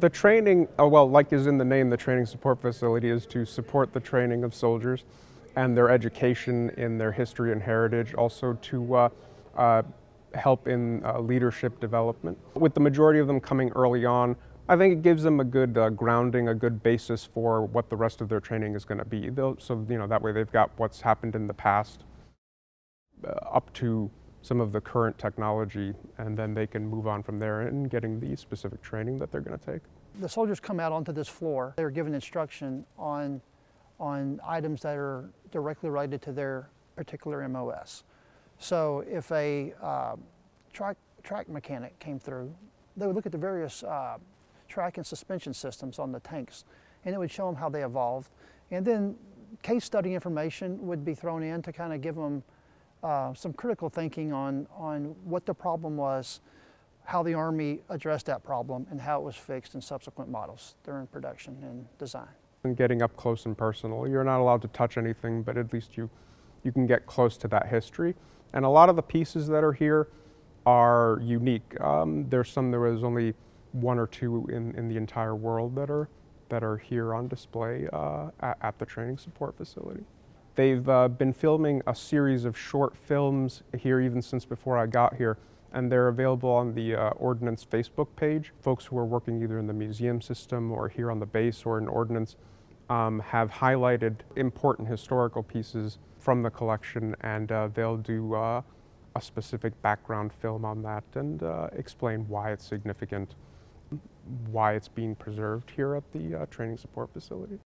The training, uh, well, like is in the name, the training support facility is to support the training of soldiers and their education in their history and heritage, also to uh, uh, help in uh, leadership development. With the majority of them coming early on, I think it gives them a good uh, grounding, a good basis for what the rest of their training is going to be. They'll, so, you know, that way they've got what's happened in the past uh, up to some of the current technology, and then they can move on from there in getting the specific training that they're going to take. The soldiers come out onto this floor. They're given instruction on, on items that are directly related to their particular MOS. So if a uh, track, track mechanic came through, they would look at the various uh, track and suspension systems on the tanks, and it would show them how they evolved. And then case study information would be thrown in to kind of give them uh, some critical thinking on, on what the problem was, how the Army addressed that problem, and how it was fixed in subsequent models during production and design. And getting up close and personal. You're not allowed to touch anything, but at least you, you can get close to that history. And a lot of the pieces that are here are unique. Um, there's some, there was only one or two in, in the entire world that are, that are here on display uh, at, at the training support facility. They've uh, been filming a series of short films here even since before I got here, and they're available on the uh, Ordnance Facebook page. Folks who are working either in the museum system or here on the base or in Ordnance um, have highlighted important historical pieces from the collection, and uh, they'll do uh, a specific background film on that and uh, explain why it's significant, why it's being preserved here at the uh, training support facility.